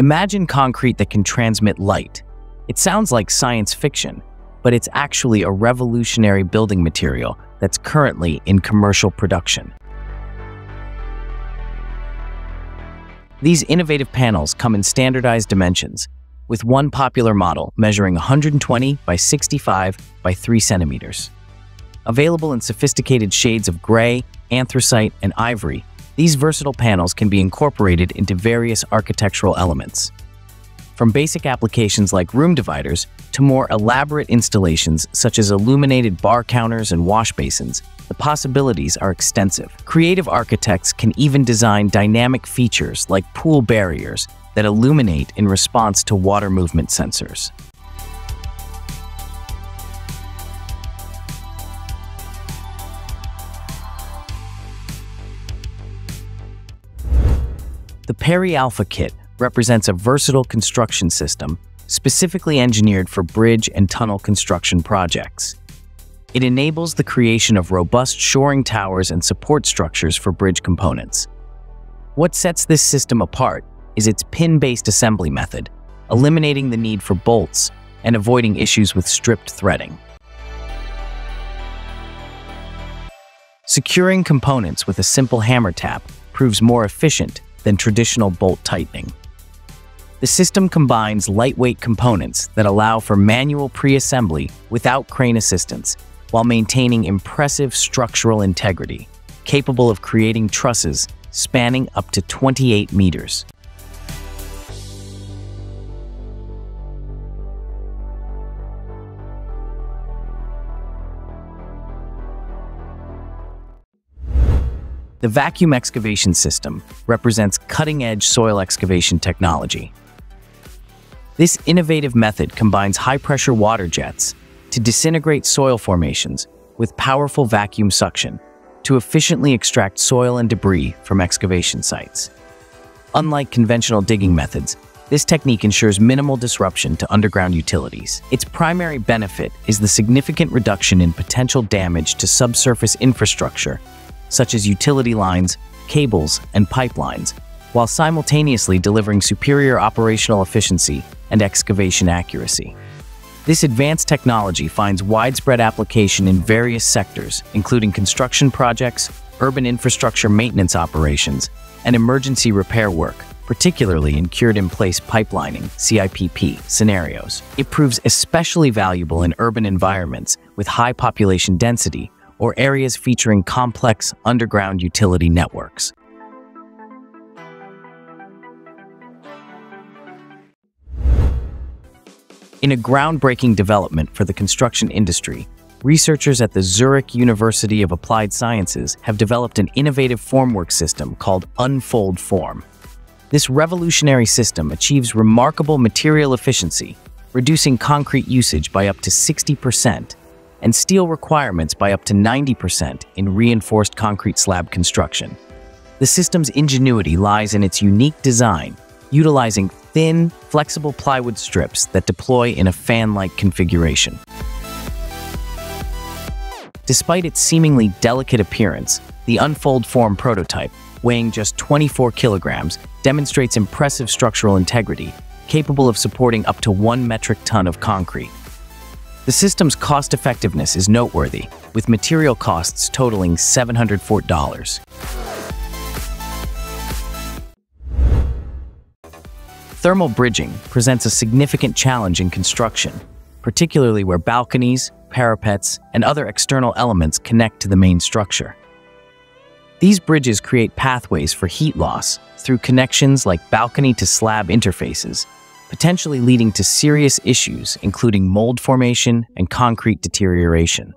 Imagine concrete that can transmit light. It sounds like science fiction, but it's actually a revolutionary building material that's currently in commercial production. These innovative panels come in standardized dimensions, with one popular model measuring 120 by 65 by 3 centimeters. Available in sophisticated shades of gray, anthracite, and ivory, these versatile panels can be incorporated into various architectural elements. From basic applications like room dividers to more elaborate installations such as illuminated bar counters and wash basins, the possibilities are extensive. Creative architects can even design dynamic features like pool barriers that illuminate in response to water movement sensors. Peri Alpha Kit represents a versatile construction system specifically engineered for bridge and tunnel construction projects. It enables the creation of robust shoring towers and support structures for bridge components. What sets this system apart is its pin-based assembly method, eliminating the need for bolts and avoiding issues with stripped threading. Securing components with a simple hammer tap proves more efficient than traditional bolt tightening. The system combines lightweight components that allow for manual pre-assembly without crane assistance, while maintaining impressive structural integrity, capable of creating trusses spanning up to 28 meters. The vacuum excavation system represents cutting-edge soil excavation technology. This innovative method combines high-pressure water jets to disintegrate soil formations with powerful vacuum suction to efficiently extract soil and debris from excavation sites. Unlike conventional digging methods, this technique ensures minimal disruption to underground utilities. Its primary benefit is the significant reduction in potential damage to subsurface infrastructure such as utility lines, cables, and pipelines, while simultaneously delivering superior operational efficiency and excavation accuracy. This advanced technology finds widespread application in various sectors, including construction projects, urban infrastructure maintenance operations, and emergency repair work, particularly in cured-in-place pipelining CIPP, scenarios. It proves especially valuable in urban environments with high population density or areas featuring complex underground utility networks. In a groundbreaking development for the construction industry, researchers at the Zurich University of Applied Sciences have developed an innovative formwork system called Unfold Form. This revolutionary system achieves remarkable material efficiency, reducing concrete usage by up to 60% and steel requirements by up to 90% in reinforced concrete slab construction. The system's ingenuity lies in its unique design, utilizing thin, flexible plywood strips that deploy in a fan-like configuration. Despite its seemingly delicate appearance, the Unfold Form prototype, weighing just 24 kilograms, demonstrates impressive structural integrity, capable of supporting up to one metric ton of concrete. The system's cost effectiveness is noteworthy, with material costs totaling $704. Thermal bridging presents a significant challenge in construction, particularly where balconies, parapets, and other external elements connect to the main structure. These bridges create pathways for heat loss through connections like balcony to slab interfaces potentially leading to serious issues including mold formation and concrete deterioration.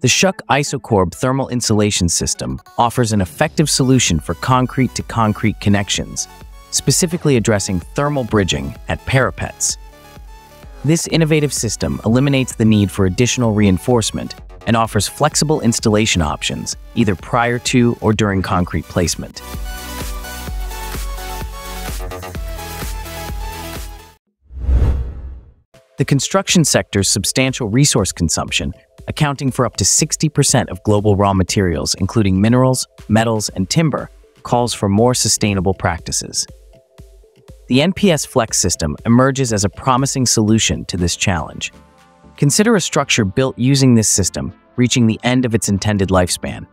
The Schöck Isokorb thermal insulation system offers an effective solution for concrete-to-concrete connections, specifically addressing thermal bridging at parapets. This innovative system eliminates the need for additional reinforcement and offers flexible installation options either prior to or during concrete placement. The construction sector's substantial resource consumption, accounting for up to 60% of global raw materials, including minerals, metals, and timber, calls for more sustainable practices. The NPS Flex system emerges as a promising solution to this challenge. Consider a structure built using this system reaching the end of its intended lifespan.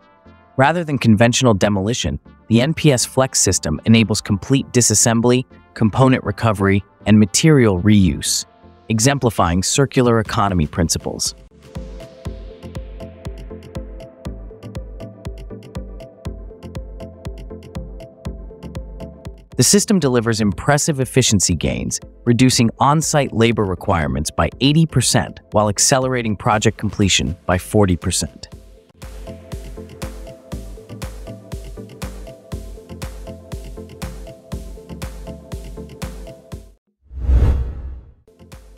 Rather than conventional demolition, the NPS Flex system enables complete disassembly, component recovery, and material reuse, exemplifying circular economy principles. The system delivers impressive efficiency gains, reducing on-site labor requirements by 80% while accelerating project completion by 40%.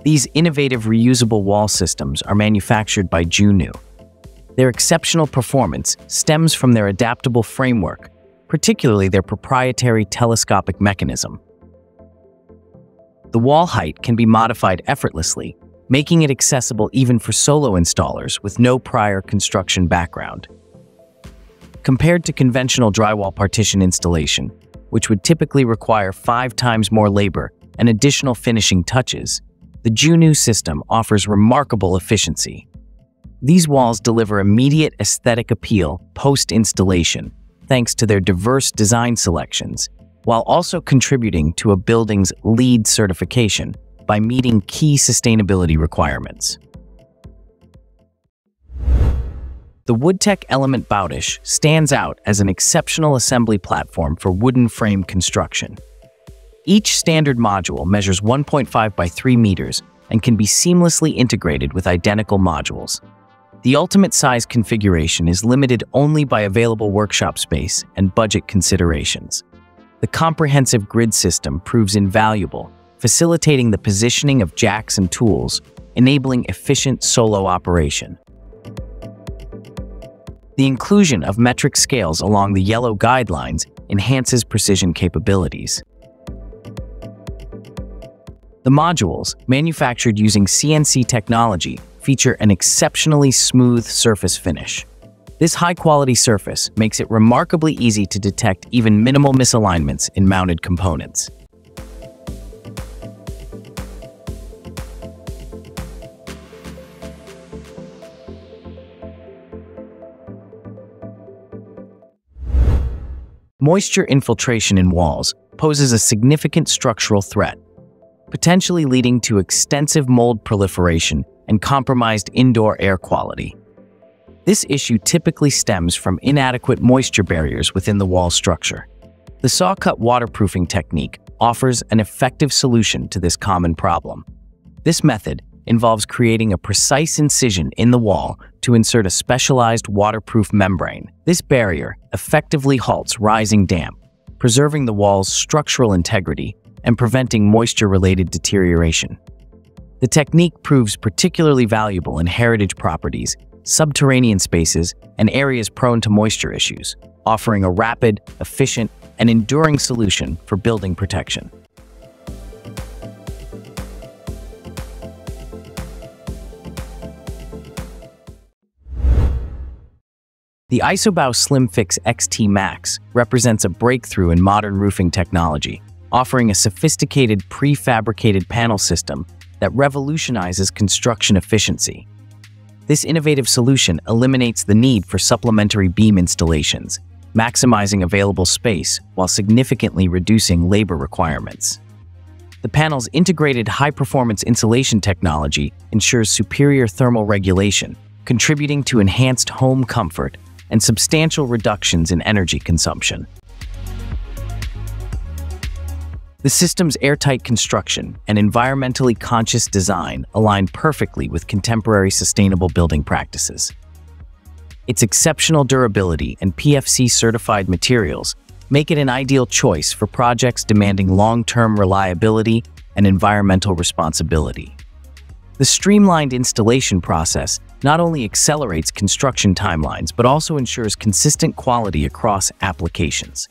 These innovative reusable wall systems are manufactured by Junu. Their exceptional performance stems from their adaptable framework, particularly their proprietary telescopic mechanism. The wall height can be modified effortlessly, making it accessible even for solo installers with no prior construction background. Compared to conventional drywall partition installation, which would typically require five times more labor and additional finishing touches, the Junew system offers remarkable efficiency. These walls deliver immediate aesthetic appeal post-installation, thanks to their diverse design selections, while also contributing to a building's LEED certification by meeting key sustainability requirements. The Woodtech Element Bautisch stands out as an exceptional assembly platform for wooden frame construction. Each standard module measures 1.5 by 3 meters and can be seamlessly integrated with identical modules, the ultimate size configuration is limited only by available workshop space and budget considerations. The comprehensive grid system proves invaluable, facilitating the positioning of jacks and tools, enabling efficient solo operation. The inclusion of metric scales along the yellow guidelines enhances precision capabilities. The modules, manufactured using CNC technology, feature an exceptionally smooth surface finish. This high-quality surface makes it remarkably easy to detect even minimal misalignments in mounted components. Moisture infiltration in walls poses a significant structural threat, potentially leading to extensive mold proliferation and compromised indoor air quality. This issue typically stems from inadequate moisture barriers within the wall structure. The saw-cut waterproofing technique offers an effective solution to this common problem. This method involves creating a precise incision in the wall to insert a specialized waterproof membrane. This barrier effectively halts rising damp, preserving the wall's structural integrity and preventing moisture-related deterioration. The technique proves particularly valuable in heritage properties, subterranean spaces, and areas prone to moisture issues, offering a rapid, efficient, and enduring solution for building protection. The Isobau SlimFix XT Max represents a breakthrough in modern roofing technology, offering a sophisticated prefabricated panel system that revolutionizes construction efficiency. This innovative solution eliminates the need for supplementary beam installations, maximizing available space while significantly reducing labor requirements. The panel's integrated high-performance insulation technology ensures superior thermal regulation, contributing to enhanced home comfort and substantial reductions in energy consumption. The system's airtight construction and environmentally conscious design align perfectly with contemporary sustainable building practices. Its exceptional durability and PFC-certified materials make it an ideal choice for projects demanding long-term reliability and environmental responsibility. The streamlined installation process not only accelerates construction timelines but also ensures consistent quality across applications.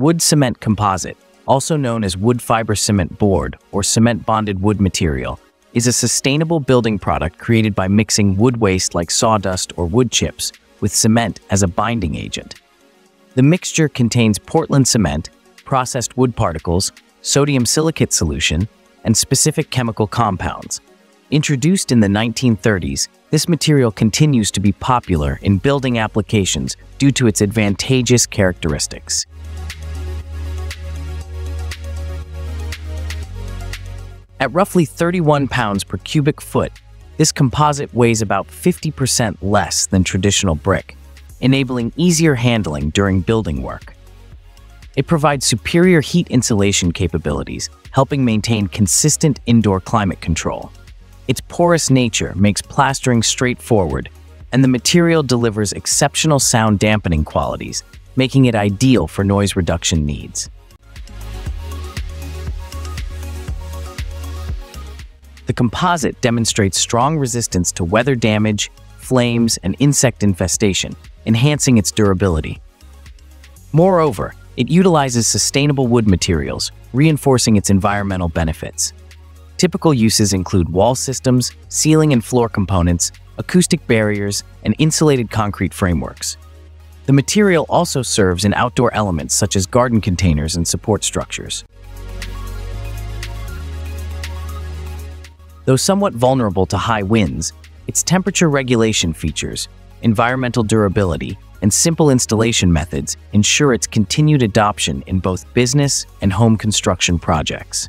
Wood cement composite, also known as wood fiber cement board or cement bonded wood material, is a sustainable building product created by mixing wood waste like sawdust or wood chips with cement as a binding agent. The mixture contains Portland cement, processed wood particles, sodium silicate solution, and specific chemical compounds. Introduced in the 1930s, this material continues to be popular in building applications due to its advantageous characteristics. At roughly 31 pounds per cubic foot, this composite weighs about 50% less than traditional brick, enabling easier handling during building work. It provides superior heat insulation capabilities, helping maintain consistent indoor climate control. Its porous nature makes plastering straightforward, and the material delivers exceptional sound dampening qualities, making it ideal for noise reduction needs. The composite demonstrates strong resistance to weather damage, flames, and insect infestation, enhancing its durability. Moreover, it utilizes sustainable wood materials, reinforcing its environmental benefits. Typical uses include wall systems, ceiling and floor components, acoustic barriers, and insulated concrete frameworks. The material also serves in outdoor elements such as garden containers and support structures. Though somewhat vulnerable to high winds, its temperature regulation features, environmental durability, and simple installation methods ensure its continued adoption in both business and home construction projects.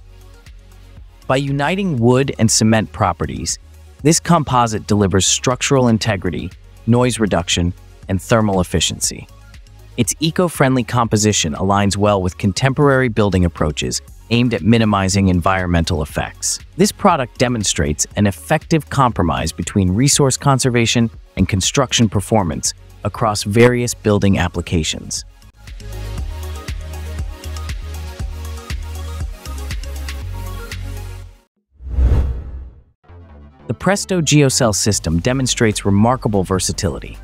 By uniting wood and cement properties, this composite delivers structural integrity, noise reduction, and thermal efficiency. Its eco-friendly composition aligns well with contemporary building approaches aimed at minimizing environmental effects. This product demonstrates an effective compromise between resource conservation and construction performance across various building applications. The Presto GeoCell system demonstrates remarkable versatility.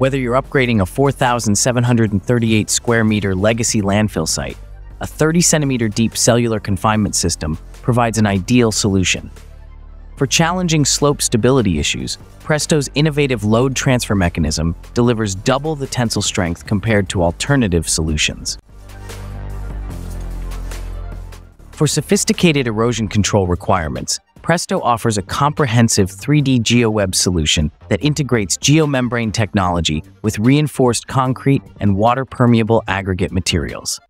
Whether you're upgrading a 4,738 square meter legacy landfill site a 30 centimeter deep cellular confinement system provides an ideal solution. For challenging slope stability issues, Presto's innovative load transfer mechanism delivers double the tensile strength compared to alternative solutions. For sophisticated erosion control requirements, Presto offers a comprehensive 3D GeoWeb solution that integrates geomembrane technology with reinforced concrete and water-permeable aggregate materials.